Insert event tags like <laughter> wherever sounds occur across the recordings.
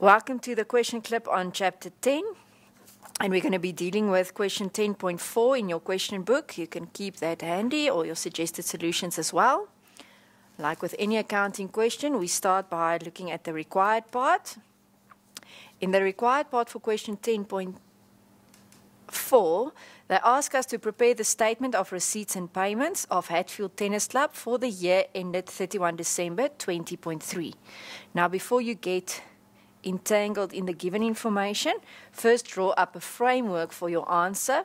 Welcome to the question clip on chapter 10. And we're going to be dealing with question 10.4 in your question book. You can keep that handy or your suggested solutions as well. Like with any accounting question, we start by looking at the required part. In the required part for question 10.4, they ask us to prepare the statement of receipts and payments of Hatfield Tennis Club for the year ended 31 December 20.3. Now, before you get entangled in the given information, first draw up a framework for your answer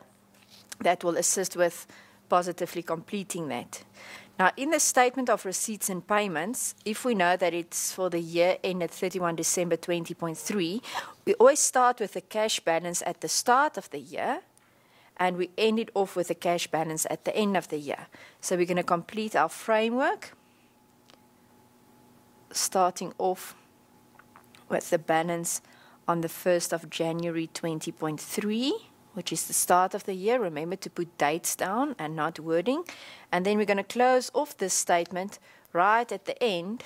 that will assist with positively completing that. Now, in the statement of receipts and payments, if we know that it's for the year ended 31 December 20.3, we always start with the cash balance at the start of the year and we end it off with the cash balance at the end of the year. So we're going to complete our framework starting off with the balance on the 1st of January 20.3, which is the start of the year. Remember to put dates down and not wording. And then we're going to close off this statement right at the end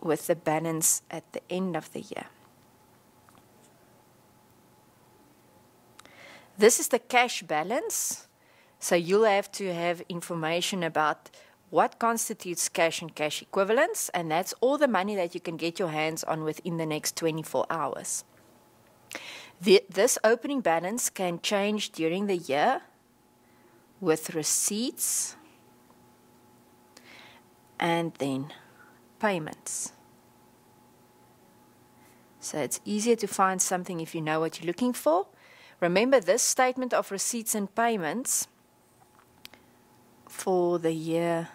with the balance at the end of the year. This is the cash balance. So you'll have to have information about what constitutes cash and cash equivalents, and that's all the money that you can get your hands on within the next 24 hours. The, this opening balance can change during the year with receipts and then payments. So it's easier to find something if you know what you're looking for. Remember this statement of receipts and payments for the year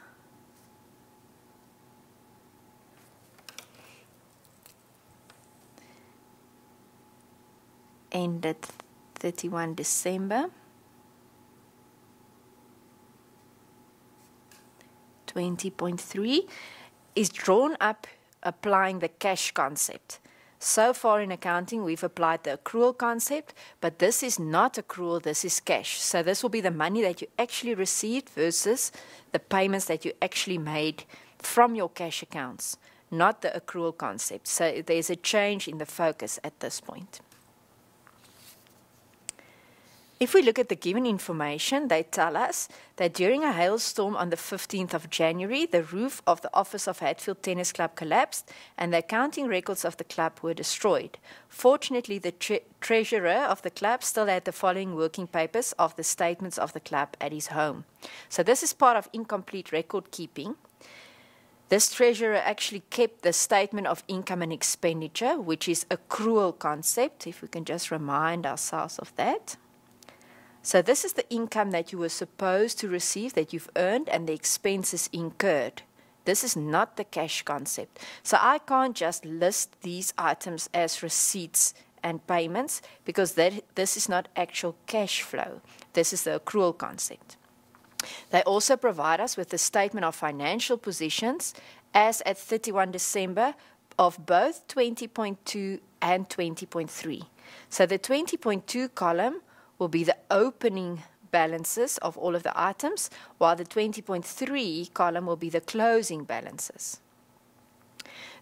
ended 31 December 20.3 is drawn up applying the cash concept. So far in accounting, we've applied the accrual concept, but this is not accrual, this is cash. So this will be the money that you actually received versus the payments that you actually made from your cash accounts, not the accrual concept. So there's a change in the focus at this point. If we look at the given information, they tell us that during a hailstorm on the 15th of January, the roof of the office of Hatfield Tennis Club collapsed and the accounting records of the club were destroyed. Fortunately, the tre treasurer of the club still had the following working papers of the statements of the club at his home. So, this is part of incomplete record keeping. This treasurer actually kept the statement of income and expenditure, which is accrual concept, if we can just remind ourselves of that. So this is the income that you were supposed to receive that you've earned and the expenses incurred. This is not the cash concept. So I can't just list these items as receipts and payments because that, this is not actual cash flow. This is the accrual concept. They also provide us with the statement of financial positions as at 31 December of both 20.2 and 20.3. So the 20.2 column will be the opening balances of all of the items, while the 20.3 column will be the closing balances.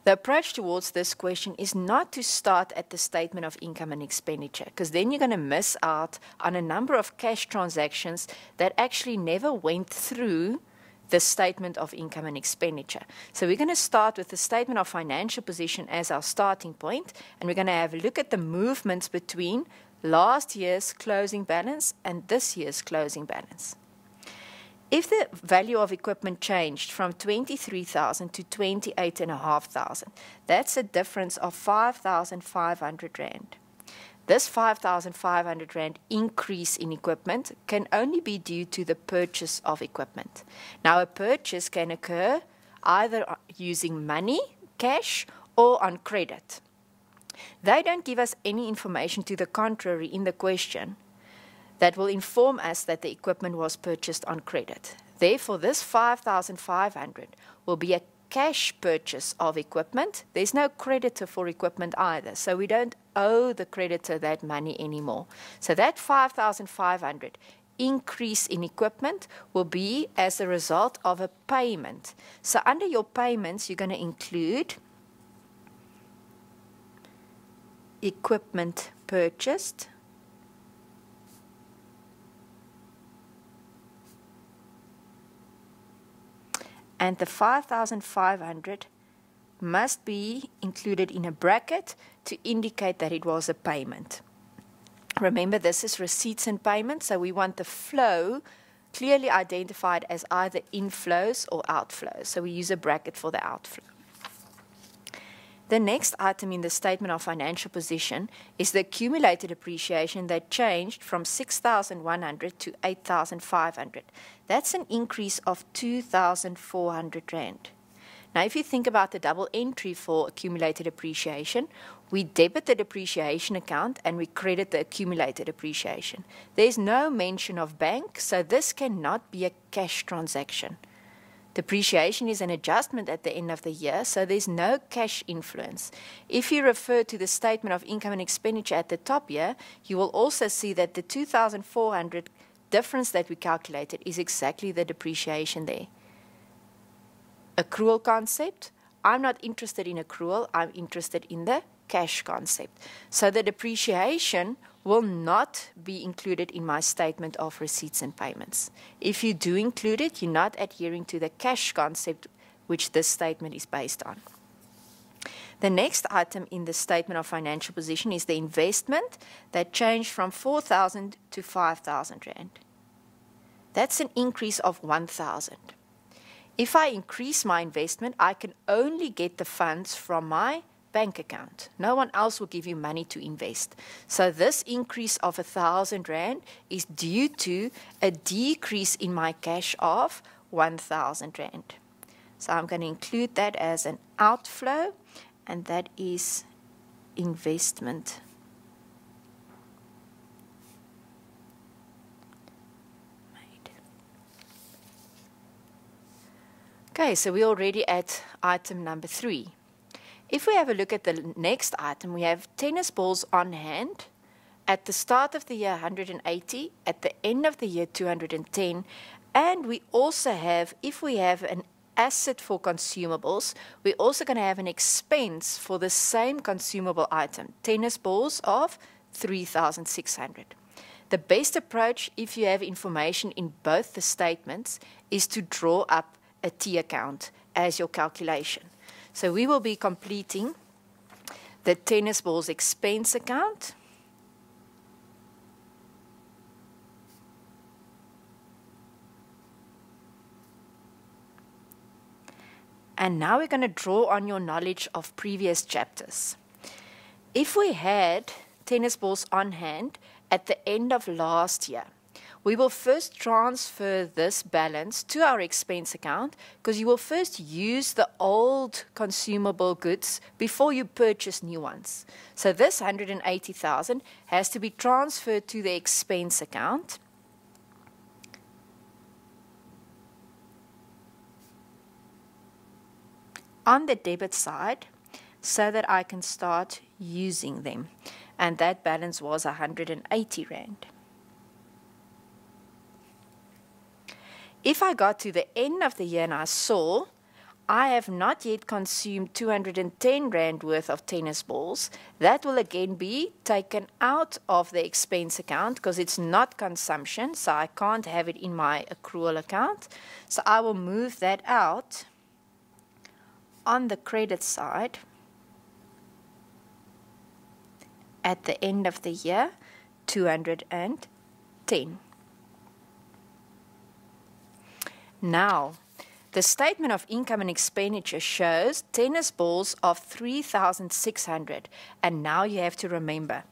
The approach towards this question is not to start at the statement of income and expenditure, because then you're going to miss out on a number of cash transactions that actually never went through the statement of income and expenditure. So we're going to start with the statement of financial position as our starting point, and we're going to have a look at the movements between last year's closing balance and this year's closing balance. If the value of equipment changed from 23,000 to 28,500, that's a difference of 5,500 rand. This 5,500 rand increase in equipment can only be due to the purchase of equipment. Now a purchase can occur either using money, cash, or on credit. They don't give us any information to the contrary in the question that will inform us that the equipment was purchased on credit. Therefore, this 5,500 will be a cash purchase of equipment. There's no creditor for equipment either, so we don't owe the creditor that money anymore. So that 5,500 increase in equipment will be as a result of a payment. So under your payments, you're going to include equipment purchased. And the 5,500 must be included in a bracket to indicate that it was a payment. Remember, this is receipts and payments, so we want the flow clearly identified as either inflows or outflows. So we use a bracket for the outflow. The next item in the statement of financial position is the accumulated depreciation that changed from 6,100 to 8,500. That's an increase of 2,400 Rand. Now, if you think about the double entry for accumulated depreciation, we debit the depreciation account and we credit the accumulated depreciation. There's no mention of bank, so this cannot be a cash transaction. Depreciation is an adjustment at the end of the year, so there's no cash influence. If you refer to the statement of income and expenditure at the top here, you will also see that the 2,400 difference that we calculated is exactly the depreciation there accrual concept. I'm not interested in accrual, I'm interested in the cash concept. So the depreciation will not be included in my statement of receipts and payments. If you do include it, you're not adhering to the cash concept which this statement is based on. The next item in the statement of financial position is the investment that changed from 4,000 to 5,000 Rand. That's an increase of 1,000. If I increase my investment, I can only get the funds from my bank account. No one else will give you money to invest. So this increase of a thousand rand is due to a decrease in my cash of one thousand rand. So I'm going to include that as an outflow, and that is investment Okay, so we're already at item number three. If we have a look at the next item, we have tennis balls on hand. At the start of the year, 180. At the end of the year, 210. And we also have, if we have an asset for consumables, we're also going to have an expense for the same consumable item, tennis balls of 3,600. The best approach, if you have information in both the statements, is to draw up a T account as your calculation. So we will be completing the tennis balls expense account. And now we're going to draw on your knowledge of previous chapters. If we had tennis balls on hand at the end of last year, we will first transfer this balance to our expense account because you will first use the old consumable goods before you purchase new ones. So this 180,000 has to be transferred to the expense account. on the debit side so that I can start using them. And that balance was 180 Rand. If I got to the end of the year and I saw I have not yet consumed 210 Rand worth of tennis balls, that will again be taken out of the expense account because it's not consumption, so I can't have it in my accrual account. So I will move that out on the credit side at the end of the year 210. Now, the statement of income and expenditure shows tennis balls of 3,600. And now you have to remember,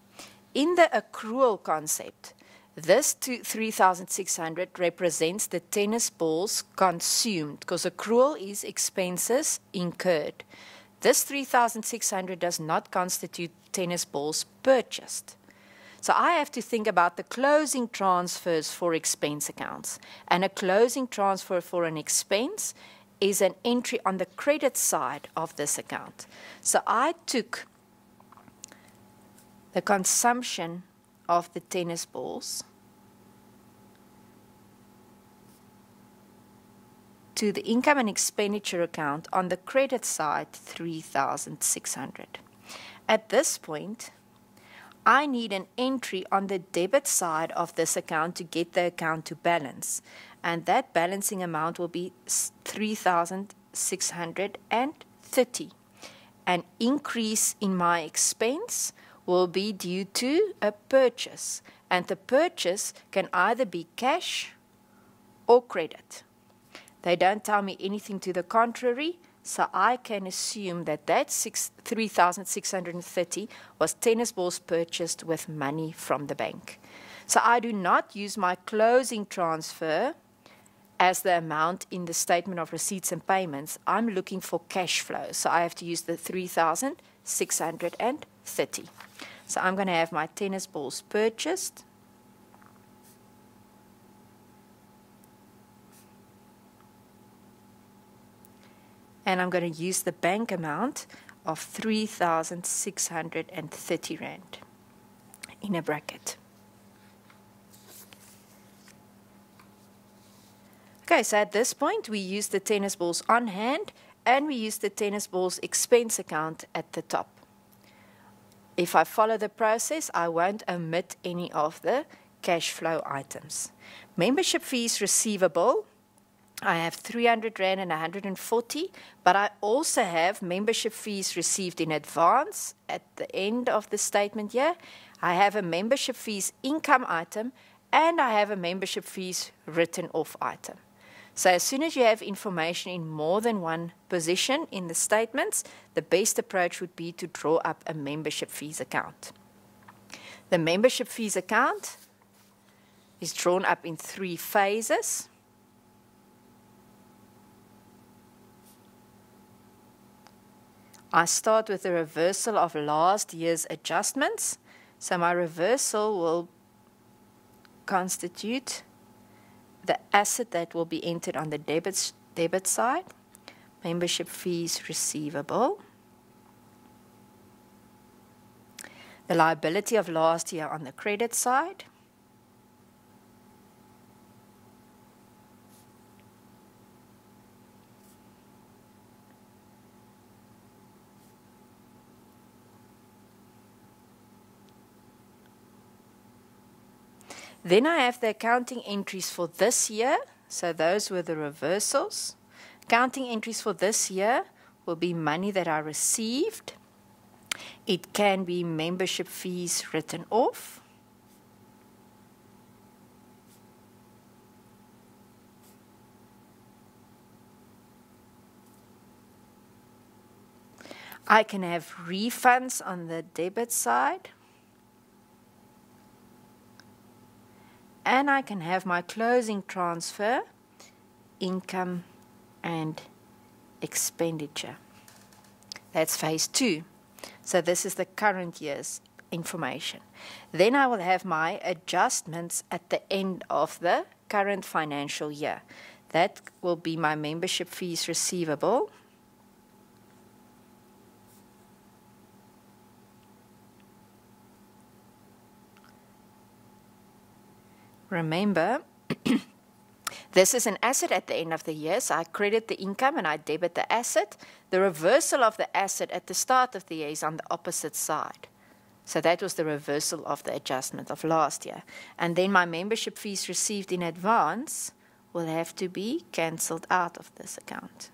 in the accrual concept, this 3,600 represents the tennis balls consumed because accrual is expenses incurred. This 3,600 does not constitute tennis balls purchased. So I have to think about the closing transfers for expense accounts. And a closing transfer for an expense is an entry on the credit side of this account. So I took the consumption of the tennis balls to the income and expenditure account on the credit side 3600 at this point I need an entry on the debit side of this account to get the account to balance. And that balancing amount will be 3630. An increase in my expense will be due to a purchase, and the purchase can either be cash or credit. They don't tell me anything to the contrary, so I can assume that that 3,630 was tennis balls purchased with money from the bank. So I do not use my closing transfer as the amount in the statement of receipts and payments. I'm looking for cash flow, so I have to use the 3,630. So I'm going to have my tennis balls purchased and I'm going to use the bank amount of 3,630 Rand in a bracket. Okay, so at this point we use the tennis balls on hand and we use the tennis balls expense account at the top. If I follow the process, I won't omit any of the cash flow items. Membership fees receivable I have 300 Rand and 140, but I also have membership fees received in advance at the end of the statement year. I have a membership fees income item and I have a membership fees written off item. So as soon as you have information in more than one position in the statements, the best approach would be to draw up a membership fees account. The membership fees account is drawn up in three phases. I start with the reversal of last year's adjustments. So my reversal will constitute the asset that will be entered on the debit, debit side, membership fees receivable, the liability of last year on the credit side, Then I have the accounting entries for this year. So those were the reversals. Accounting entries for this year will be money that I received. It can be membership fees written off. I can have refunds on the debit side. And I can have my closing transfer, income, and expenditure. That's phase two. So this is the current year's information. Then I will have my adjustments at the end of the current financial year. That will be my membership fees receivable remember, <coughs> this is an asset at the end of the year, so I credit the income and I debit the asset. The reversal of the asset at the start of the year is on the opposite side. So that was the reversal of the adjustment of last year. And then my membership fees received in advance will have to be cancelled out of this account.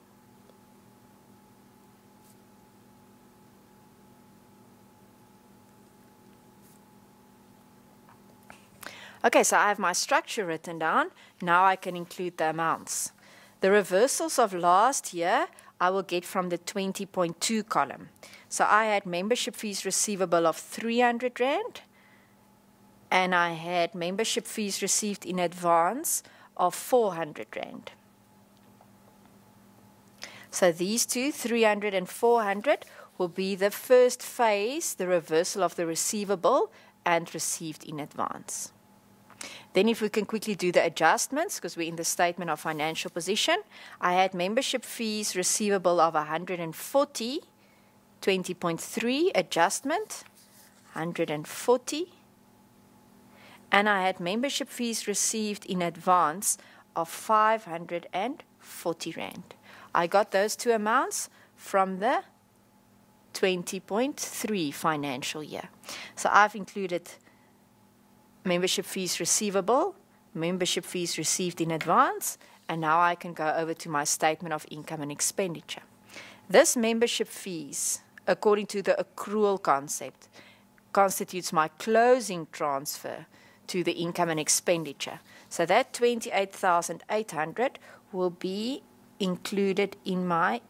Okay, so I have my structure written down. Now I can include the amounts. The reversals of last year I will get from the 20.2 column. So I had membership fees receivable of 300 Rand and I had membership fees received in advance of 400 Rand. So these two, 300 and 400, will be the first phase, the reversal of the receivable and received in advance. Then if we can quickly do the adjustments, because we're in the statement of financial position, I had membership fees receivable of 140, 20.3 adjustment, 140. And I had membership fees received in advance of 540 Rand. I got those two amounts from the 20.3 financial year. So I've included membership fees receivable, membership fees received in advance, and now I can go over to my statement of income and expenditure. This membership fees, according to the accrual concept, constitutes my closing transfer to the income and expenditure. So that 28,800 will be included in my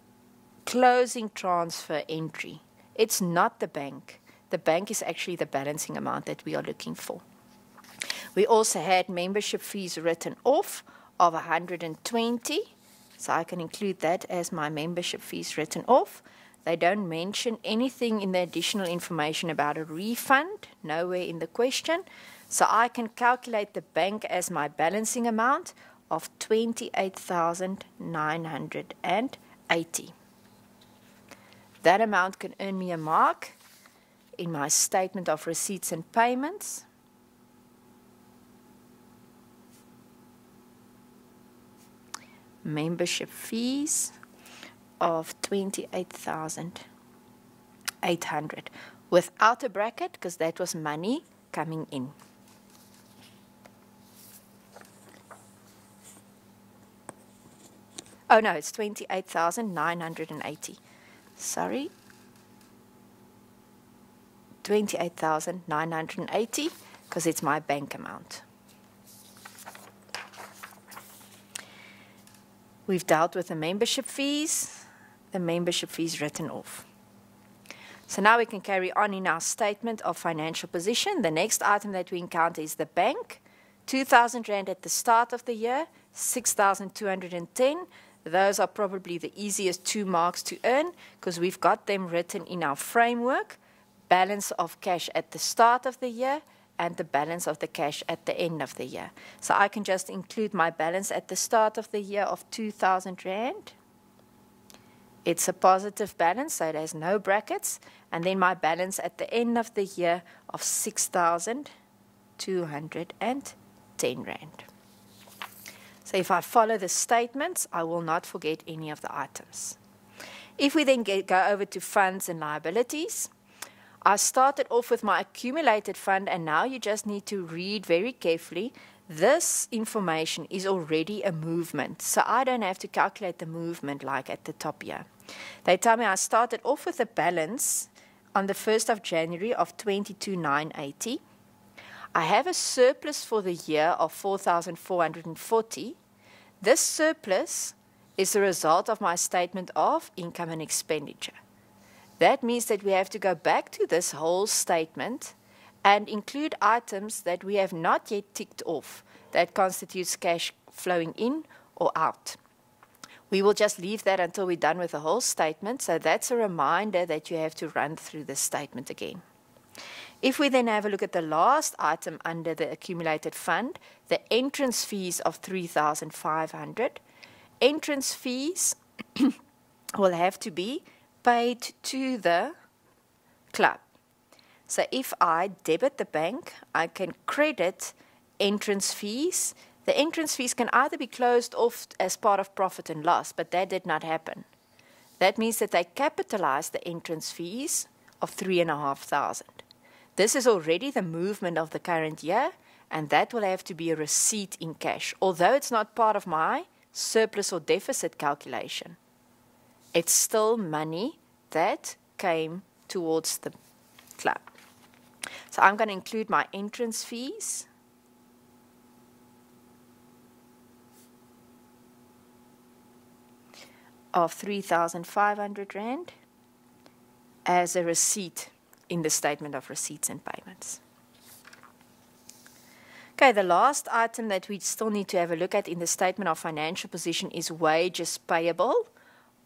closing transfer entry. It's not the bank. The bank is actually the balancing amount that we are looking for. We also had membership fees written off of 120. So I can include that as my membership fees written off. They don't mention anything in the additional information about a refund, nowhere in the question. So I can calculate the bank as my balancing amount of 28,980. That amount can earn me a mark in my statement of receipts and payments. Membership fees of 28,800 without a bracket because that was money coming in. Oh no, it's 28,980. Sorry. 28,980 because it's my bank amount. We've dealt with the membership fees, the membership fees written off. So now we can carry on in our statement of financial position. The next item that we encounter is the bank. 2,000 Rand at the start of the year, 6,210. Those are probably the easiest two marks to earn because we've got them written in our framework. Balance of cash at the start of the year and the balance of the cash at the end of the year. So I can just include my balance at the start of the year of 2,000 Rand. It's a positive balance, so it has no brackets. And then my balance at the end of the year of 6,210 Rand. So if I follow the statements, I will not forget any of the items. If we then get, go over to funds and liabilities, I started off with my accumulated fund, and now you just need to read very carefully. This information is already a movement, so I don't have to calculate the movement like at the top here. They tell me I started off with a balance on the 1st of January of 22,980. I have a surplus for the year of 4,440. This surplus is the result of my statement of income and expenditure. That means that we have to go back to this whole statement and include items that we have not yet ticked off that constitutes cash flowing in or out. We will just leave that until we're done with the whole statement. So that's a reminder that you have to run through this statement again. If we then have a look at the last item under the accumulated fund, the entrance fees of 3,500, entrance fees <coughs> will have to be paid to the club. So if I debit the bank, I can credit entrance fees. The entrance fees can either be closed off as part of profit and loss, but that did not happen. That means that they capitalized the entrance fees of three and a half thousand. This is already the movement of the current year, and that will have to be a receipt in cash, although it's not part of my surplus or deficit calculation it's still money that came towards the club. So I'm going to include my entrance fees. of 3,500 Rand as a receipt in the statement of receipts and payments. Okay, the last item that we still need to have a look at in the statement of financial position is wages payable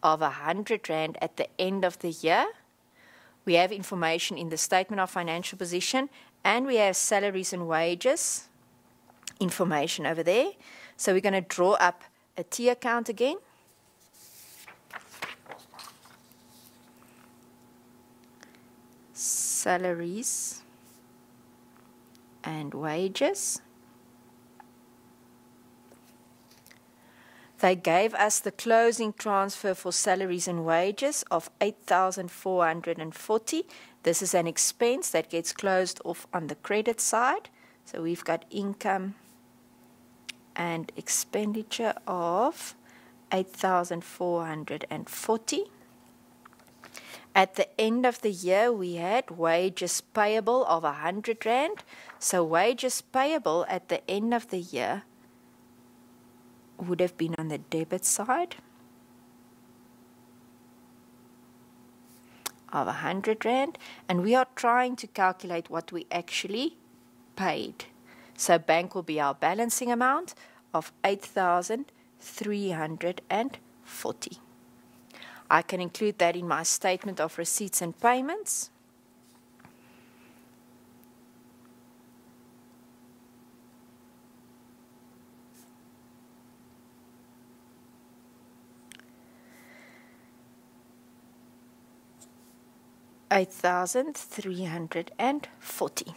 of 100 Rand at the end of the year. We have information in the statement of financial position and we have salaries and wages information over there. So we're going to draw up a T account again. Salaries and wages. They gave us the closing transfer for salaries and wages of 8,440. This is an expense that gets closed off on the credit side. So we've got income and expenditure of 8,440. At the end of the year, we had wages payable of 100 Rand. So wages payable at the end of the year would have been on the debit side of 100 Rand. And we are trying to calculate what we actually paid. So bank will be our balancing amount of 8,340. I can include that in my statement of receipts and payments. Eight thousand three hundred and forty.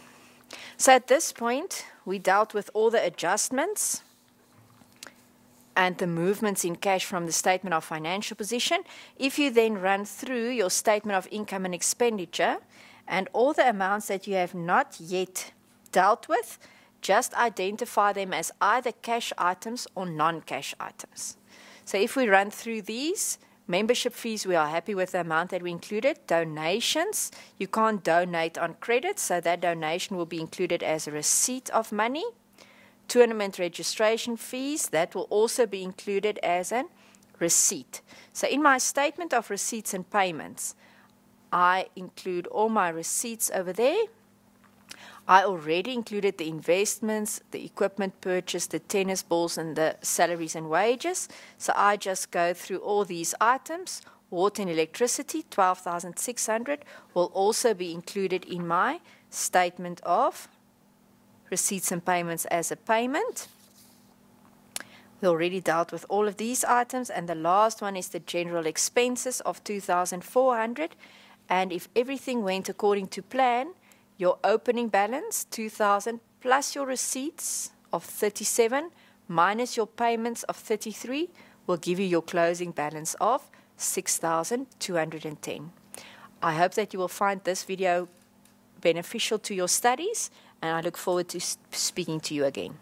So at this point, we dealt with all the adjustments and the movements in cash from the statement of financial position. If you then run through your statement of income and expenditure and all the amounts that you have not yet dealt with, just identify them as either cash items or non cash items. So if we run through these, membership fees, we are happy with the amount that we included. Donations, you can't donate on credit, so that donation will be included as a receipt of money tournament registration fees, that will also be included as a receipt. So in my statement of receipts and payments, I include all my receipts over there. I already included the investments, the equipment purchase, the tennis balls, and the salaries and wages. So I just go through all these items. Water and electricity, 12,600, will also be included in my statement of receipts and payments as a payment. We already dealt with all of these items, and the last one is the general expenses of 2,400. And if everything went according to plan, your opening balance 2,000 plus your receipts of 37 minus your payments of 33 will give you your closing balance of 6,210. I hope that you will find this video beneficial to your studies and I look forward to speaking to you again.